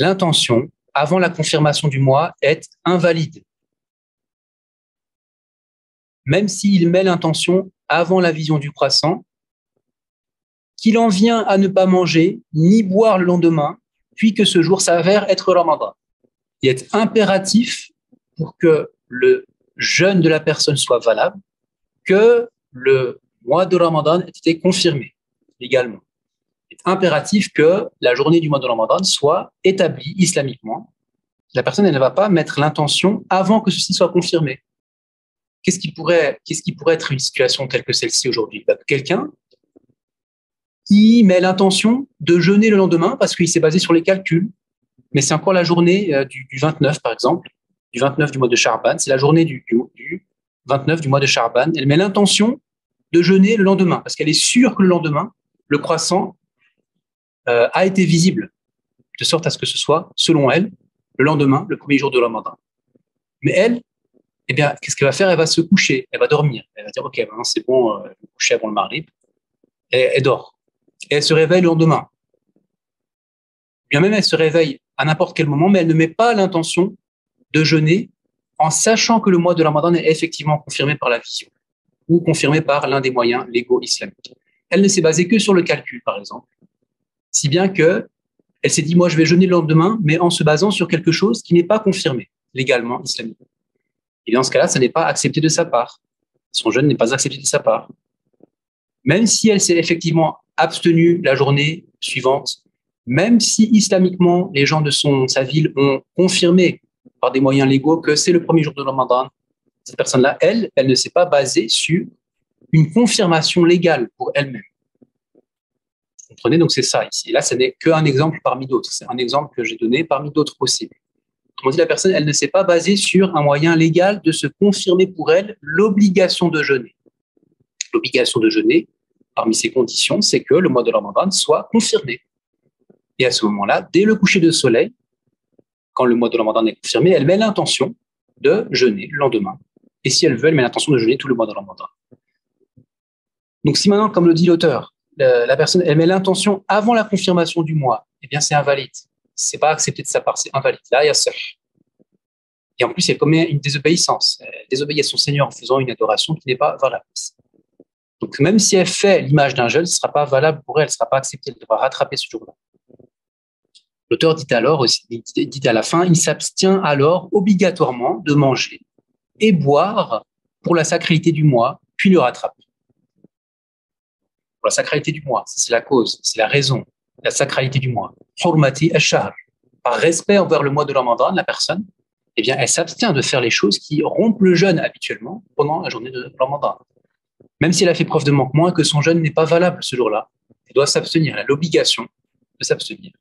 l'intention avant la confirmation du mois est invalide. Même s'il met l'intention avant la vision du croissant, qu'il en vient à ne pas manger ni boire le lendemain, puis que ce jour s'avère être Ramadan. Il est impératif pour que le jeûne de la personne soit valable, que le mois de Ramadan ait été confirmé légalement. Est impératif que la journée du mois de Ramadan soit établie islamiquement. La personne ne va pas mettre l'intention avant que ceci soit confirmé. Qu'est-ce qui pourrait, qu'est-ce qui pourrait être une situation telle que celle-ci aujourd'hui? Bah, Quelqu'un qui met l'intention de jeûner le lendemain parce qu'il s'est basé sur les calculs, mais c'est encore la journée euh, du, 29 par exemple, du 29 du mois de Charban, c'est la journée du, du, 29 du mois de Charban. Elle met l'intention de jeûner le lendemain parce qu'elle est sûre que le lendemain, le croissant euh, a été visible, de sorte à ce que ce soit, selon elle, le lendemain, le premier jour de Ramadan. Mais elle, eh bien, qu'est-ce qu'elle va faire? Elle va se coucher, elle va dormir. Elle va dire, OK, maintenant c'est bon, euh, je vais me coucher avant le mari. Et elle dort. Et elle se réveille le lendemain. Bien même, elle se réveille à n'importe quel moment, mais elle ne met pas l'intention de jeûner en sachant que le mois de Ramadan est effectivement confirmé par la vision ou confirmé par l'un des moyens légaux islamiques. Elle ne s'est basée que sur le calcul, par exemple, si bien que elle s'est dit, moi, je vais jeûner le lendemain, mais en se basant sur quelque chose qui n'est pas confirmé légalement islamiquement. Et dans ce cas-là, ça n'est pas accepté de sa part. Son jeûne n'est pas accepté de sa part. Même si elle s'est effectivement abstenue la journée suivante, même si islamiquement les gens de sa ville ont confirmé par des moyens légaux que c'est le premier jour de Ramadan, cette personne-là, elle, elle ne s'est pas basée sur une confirmation légale pour elle-même. Comprenez Donc c'est ça ici. Là, ce n'est qu'un exemple parmi d'autres. C'est un exemple que j'ai donné parmi d'autres possibles. Autrement dit, la personne, elle ne s'est pas basée sur un moyen légal de se confirmer pour elle l'obligation de jeûner. L'obligation de jeûner, parmi ces conditions, c'est que le mois de Ramadan soit confirmé. Et à ce moment-là, dès le coucher de soleil, quand le mois de Ramadan est confirmé, elle met l'intention de jeûner le lendemain. Et si elle veut, elle met l'intention de jeûner tout le mois de Ramadan. Donc si maintenant, comme le dit l'auteur, la personne, elle met l'intention avant la confirmation du mois, eh bien c'est invalide c'est pas accepté de sa part, c'est invalide. Là, il y a ça. Et en plus, elle commet une désobéissance. Elle désobéit à son Seigneur en faisant une adoration qui n'est pas valable. Donc, même si elle fait l'image d'un jeune, ce ne sera pas valable pour elle, ce ne sera pas accepté, elle devra rattraper ce jour-là. L'auteur dit alors aussi, dit à la fin, il s'abstient alors obligatoirement de manger et boire pour la sacralité du mois, puis le rattrape. Pour la sacralité du mois, c'est la cause, c'est la raison, la sacralité du mois. Hurmati al Par respect envers le mois de Ramadan, la personne, eh bien, elle s'abstient de faire les choses qui rompent le jeûne habituellement pendant la journée de Ramadan. Même si elle a fait preuve de manquement et que son jeûne n'est pas valable ce jour-là, elle doit s'abstenir. Elle a l'obligation de s'abstenir.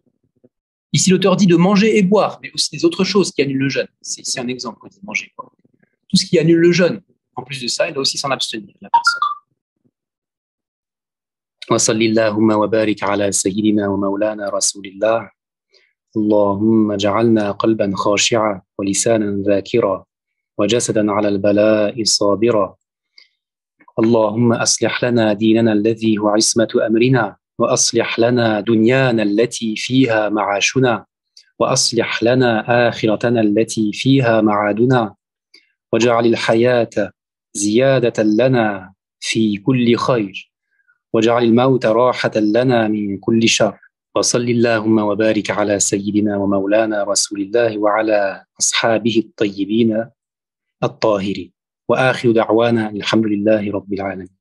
Ici, l'auteur dit de manger et boire, mais aussi des autres choses qui annulent le jeûne. C'est ici un exemple quand il dit manger. Tout ce qui annule le jeûne. En plus de ça, elle doit aussi s'en abstenir, la personne. وصل اللهم وبارك على سيدنا ومولانا رسول الله. اللهم اجعلنا قلبا خاشعا ولسانا ذاكرا وجسدا على البلاء صابرا. اللهم أصلح لنا ديننا الذي هو عصمة أمرنا وأصلح لنا دنيانا التي فيها معاشنا وأصلح لنا آخرتنا التي فيها معادنا. واجعل الحياة زيادة لنا في كل خير. واجعل الموت راحة لنا من كل شر. وصل اللهم وبارك على سيدنا ومولانا رسول الله وعلى أصحابه الطيبين الطاهرين. وآخر دعوانا الحمد لله رب العالمين.